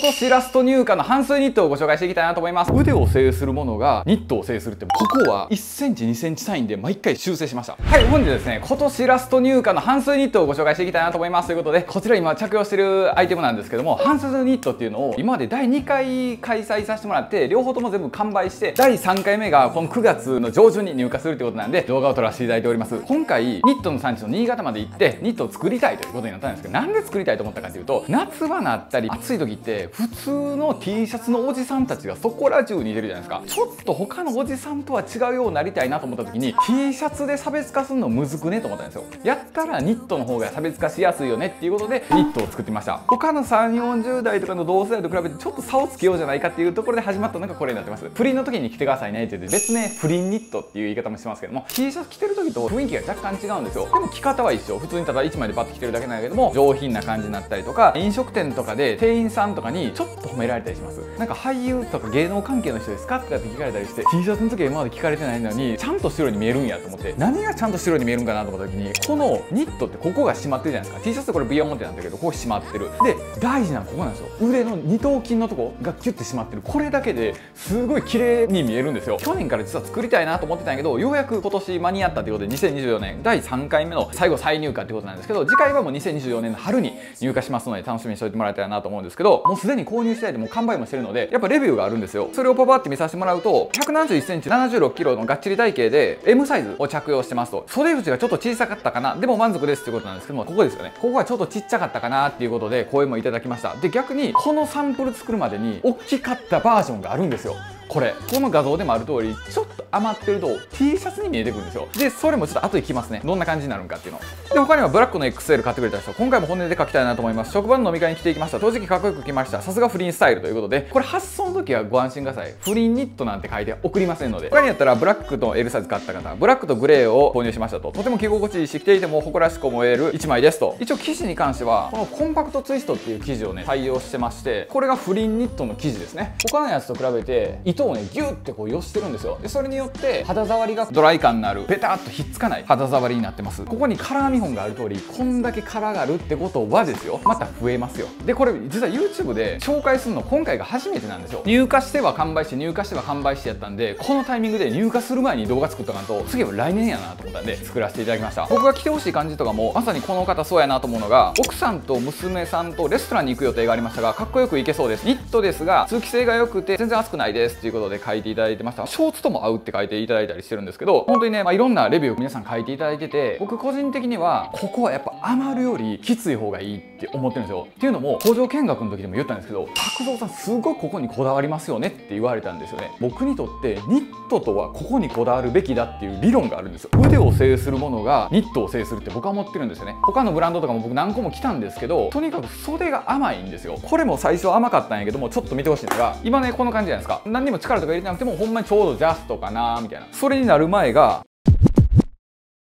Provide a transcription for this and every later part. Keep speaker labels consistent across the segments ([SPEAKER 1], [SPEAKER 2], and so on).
[SPEAKER 1] 今年ラスト入荷の半数ニットをご紹介していきたいなと思います。腕を制するものがニットを制するってここは1センチ2センチ単位で毎回修正しました。はい本日ですね今年ラスト入荷の半数ニットをご紹介していきたいなと思いますということでこちら今着用してるアイテムなんですけども半数ニットっていうのを今まで第2回開催させてもらって両方とも全部完売して第3回目がこの9月の上旬に入荷するってことなんで動画を撮らせていただいております。今回ニットの産地の新潟まで行ってニットを作りたいということになったんですけどなんで作りたいと思ったかっていうと夏場なったり暑い時って普通の T シャツのおじさんたちがそこら中にいてるじゃないですか。ちょっと他のおじさんとは違うようになりたいなと思った時に T シャツで差別化するのむずくねと思ったんですよ。やったらニットの方が差別化しやすいよねっていうことでニットを作ってました。他の3 4 0代とかの同世代と比べてちょっと差をつけようじゃないかっていうところで始まったのがこれになってます。不倫の時に着てくださいねって言って別名不倫ニットっていう言い方もしますけども T シャツ着てる時と雰囲気が若干違うんですよ。でも着方は一緒。普通にただ1枚でバッと着てるだけなんだけども上品な感じになったりとか飲食店とかで店員さんとかにちょっと褒められたりします。なんか俳優とか芸能関係の人ですかとかって聞かれたりして T シャツの時は今まで聞かれてないのにちゃんと白に見えるんやと思って何がちゃんと白に見えるんかなと思った時にこのニットってここが締まってるじゃないですか。T シャツってこれビヨーンってなんだけどここ締まってる。で大事なのここなんですよ。腕の二頭筋のとこがキュッて締まってる。これだけですごい綺麗に見えるんですよ。去年から実は作りたいなと思ってたんやけどようやく今年間に合ったということで2024年第3回目の最後再入荷ってことなんですけど次回はもう2024年の春に入荷しますので楽しみにしておいてもらえたらなと思うんですけどもうすでに購入してないでもう完売もしてるのでやっぱレビューがあるんですよ。それをパパって見させてもらうと1 7 1センチ7 6キロのがっちり体型で M サイズを着用してますと。袖口がちょっと小さかったかな。でも満足ですっていうことなんですけどもここですよね。ここがちょっとちっちゃかったかなっていうことで声もいただきました。で逆にこのサンプル作るまでに大きかったバージョンがあるんですよ。これこの画像でもある通りちょっと余ってると T シャツに見えてくるんですよ。でそれもちょっと後で聞きますね。どんな感じになるんかっていうの。で他にはブラックの XL 買ってくれた人今回も本音で書きたいなと思います。職場の飲み会に来ていきました。正直かっこよく来ました。さすがフリースタイルということでこれ発送の時はご安心ください。フリーニットなんて書いて送りませんので。他にやったらブラックと L サイズ買った方ブラックとグレーを購入しましたと。とても着心地いいし着ていても誇らしく思える1枚ですと。一応生地に関してはこのコンパクトツイストっていう生地をね採用してましてこれがフリーニットの生地ですね。他のやつと比べて糸をねギュッてこう寄してるんですよ。でそれによって肌触りがドライ感のあるベタっとひっつかない肌触りになってます。ここにカラー見本がある通りこんだけカラーがあるってことはですよ。また増えますよ。でこれ実は YouTube で紹介するの今回が初めてなんですよ。入荷しては完売して入荷しては完売してやったんでこのタイミングで入荷する前に動画作っとかんと次は来年やなと思ったんで作らせていただきました。僕が来てほしい感じとかもまさにこの方そうやなと思うのが奥さんと娘さんとレストランに行く予定がありましたがかっこよく行けそうです。ニットですが通気性が良くて全然熱くないですっていうことで書いていただいてました。ショーツとも合うって書いていただいたりしてるんですけど本当にね、まあ、いろんなレビューを皆さん書いていただいてて僕個人的にはここはやっぱ余るよりきつい方がいいって思ってるんですよ。っていうのも工場見学の時でも言ったんですけど拓三さんすごいここにこだわりますよねって言われたんですよね。僕にとってニットとはここにこだわるべきだっていう理論があるんですよ。腕を制するものがニットを制するって僕は思ってるんですよね。他のブランドとかも僕何個も来たんですけどとにかく袖が甘いんですよ。これも最初甘かったんやけどもちょっと見てほしいのが今ねこの感じじゃないですか。何にも力とか入れなくてもほんまにちょうどジャストかなみたいな。それになる前が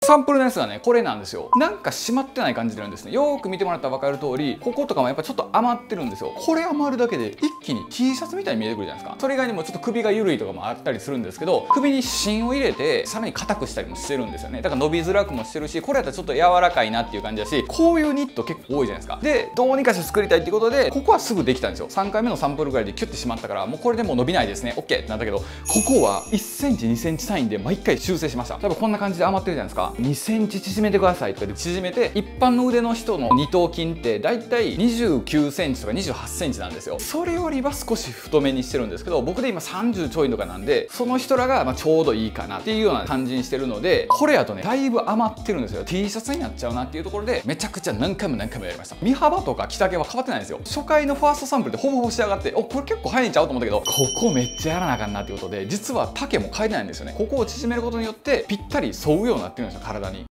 [SPEAKER 1] サンプルのやつがねこれなんですよ。なんか締まってない感じでるんですね。よーく見てもらったら分かる通りこことかもやっぱちょっと余ってるんですよ。これ余るだけで一気に T シャツみたいに見えてくるじゃないですか。それ以外にもちょっと首が緩いとかもあったりするんですけど首に芯を入れてさらに硬くしたりもしてるんですよね。だから伸びづらくもしてるしこれやったらちょっと柔らかいなっていう感じだしこういうニット結構多いじゃないですか。でどうにかして作りたいっていうことでここはすぐできたんですよ。3回目のサンプルぐらいでキュッてしまったからもうこれでもう伸びないですね。OK ってなったけどここは1センチ2センチ単位で毎回修正しました。多分こんな感じで余ってるじゃないですか。2センチ縮めてくださいとかで縮めて一般の腕の人の二頭筋ってだいたい29センチとか28センチなんですよ。それよりは少し太めにしてるんですけど僕で今30ちょいとかなんでその人らがまちょうどいいかなっていうような感じにしてるのでこれやとねだいぶ余ってるんですよ。T シャツになっちゃうなっていうところでめちゃくちゃ何回も何回もやりました。身幅とか着丈は変わってないんですよ。初回のファーストサンプルでほぼほぼ仕上がっておこれ結構早いんちゃうと思ったけどここめっちゃやらなあかんなっていうことで実は丈も変えてないんですよね。ここを縮めることによってぴったり沿うようになってるんですよ。体に。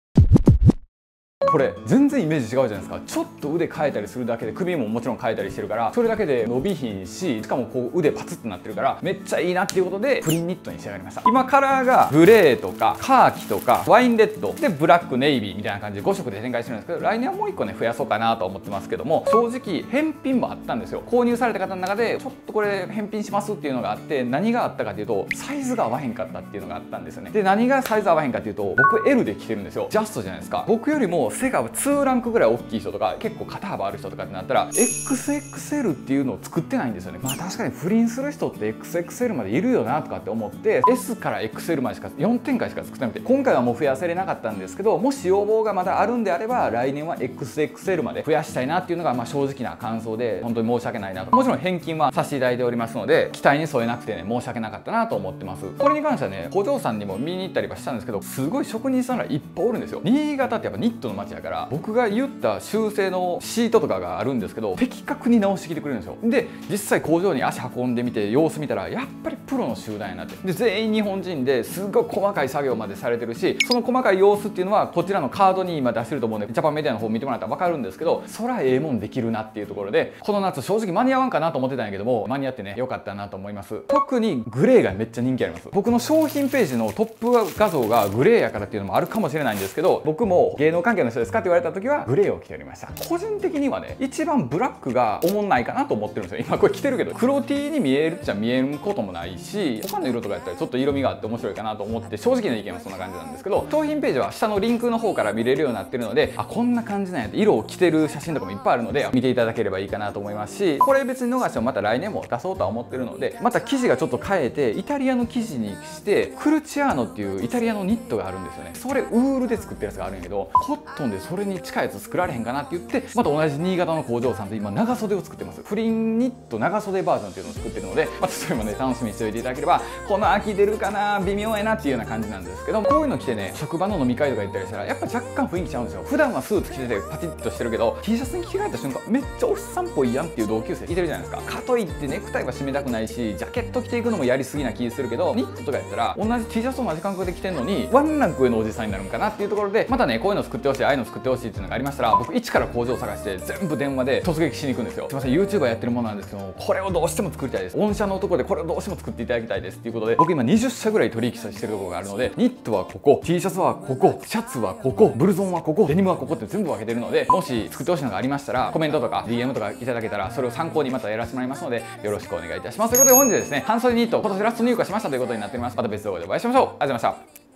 [SPEAKER 1] これ全然イメージ違うじゃないですか。ちょっと腕変えたりするだけで首ももちろん変えたりしてるからそれだけで伸びひんししかもこう腕パツってなってるからめっちゃいいなっていうことでプリンニットに仕上がりました。今カラーがグレーとかカーキとかワインレッドでブラックネイビーみたいな感じで5色で展開してるんですけど来年はもう1個ね増やそうかなと思ってますけども正直返品もあったんですよ。購入された方の中でちょっとこれ返品しますっていうのがあって何があったかっていうとサイズが合わへんかったっていうのがあったんですよね。で何がサイズ合わへんかっていうと僕 L で着てるんですよ。ジャストじゃないですか。僕よりも背が2ランクぐらい大きい人とか結構肩幅ある人とかってなったら XXL っていうのを作ってないんですよね。まあ確かに不倫する人って XXL までいるよなとかって思って S から XL までしか4展開しか作ってなくて今回はもう増やせれなかったんですけどもし要望がまだあるんであれば来年は XXL まで増やしたいなっていうのがまあ正直な感想で本当に申し訳ないなと。もちろん返金はさせていただいておりますので期待に添えなくてね申し訳なかったなと思ってます。これに関してはね工場さんにも見に行ったりはしたんですけどすごい職人さんらいっぱいおるんですよ。新潟ってやっぱニットの街やから。僕が言った修正のシートとかがあるんですけど的確に直してきてくれるんですよ。で実際工場に足運んでみて様子見たらやっぱりプロの集団やなって。で全員日本人ですごい細かい作業までされてるしその細かい様子っていうのはこちらのカードに今出してると思うんでジャパンメディアの方見てもらったら分かるんですけどそらええもんできるなっていうところでこの夏正直間に合わんかなと思ってたんやけども間に合ってね良かったなと思います。特にグレーがめっちゃ人気あります。僕の商品ページのトップ画像がグレーやからっていうのもあるかもしれないんですけど僕も芸能関係の人ですかって言われた時はグレーを着ておりました。個人的にはね一番ブラックがおもんないかなと思ってるんですよ。今これ着てるけど黒 T に見えるっちゃ見えることもないし他の色とかやったらちょっと色味があって面白いかなと思って正直な意見はそんな感じなんですけど商品ページは下のリンクの方から見れるようになってるのであこんな感じなんやって色を着てる写真とかもいっぱいあるので見ていただければいいかなと思いますしこれ別に逃してもまた来年も出そうとは思ってるのでまた生地がちょっと変えてイタリアの生地にしてクルチアーノっていうイタリアのニットがあるんですよね。それウールで作ってるやつがあるんやけどコットンでそれに近いやつ作られへんかなって言ってまた同じ新潟の工場さんと今長袖を作ってます。フリンニット長袖バージョンっていうのを作ってるのでまたそれもね楽しみにしておいていただければこの秋出るかな微妙やなっていうような感じなんですけどこういうの着てね職場の飲み会とか行ったりしたらやっぱ若干雰囲気ちゃうんですよ。普段はスーツ着ててパチッとしてるけど T シャツに着替えた瞬間めっちゃおっさんっぽいやんっていう同級生いてるじゃないですか。かといってネクタイは締めたくないしジャケット着ていくのもやりすぎな気するけどニットとかやったら同じ T シャツと同じ感覚で着てんのにワンランク上のおじさんになるんかなっていうところでまたねこういうの作ってほしい。ああいうの作ってほしいっていうのがありましたら僕一から工場を探して全部電話で突撃しに行くんですよ。すいません YouTuber やってるものなんですけどこれをどうしても作りたいです。御社のところでこれをどうしても作っていただきたいです。っていうことで僕今20社ぐらい取引してるところがあるのでニットはここ T シャツはここシャツはここブルゾンはここデニムはここって全部分けてるのでもし作ってほしいのがありましたらコメントとか DM とかいただけたらそれを参考にまたやらせてもらいますのでよろしくお願いいたします。ということで本日ですね半袖ニット今年ラスト入荷しましたということになっております。また別動画でお会いしましょう。ありがとうございました。